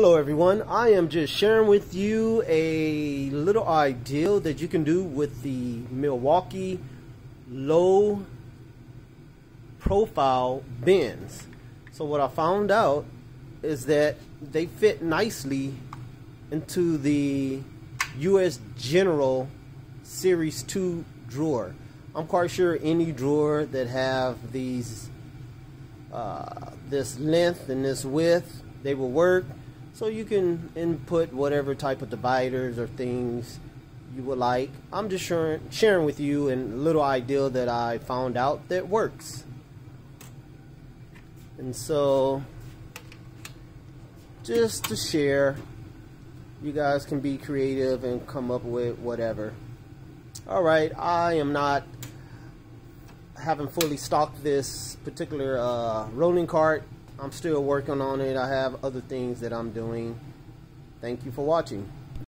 Hello everyone, I am just sharing with you a little idea that you can do with the Milwaukee low profile bins. So what I found out is that they fit nicely into the US General Series 2 drawer. I'm quite sure any drawer that have these uh, this length and this width they will work so you can input whatever type of dividers or things you would like. I'm just sharing, sharing with you a little idea that I found out that works. And so, just to share, you guys can be creative and come up with whatever. Alright, I am not haven't fully stocked this particular uh, rolling cart I'm still working on it. I have other things that I'm doing. Thank you for watching.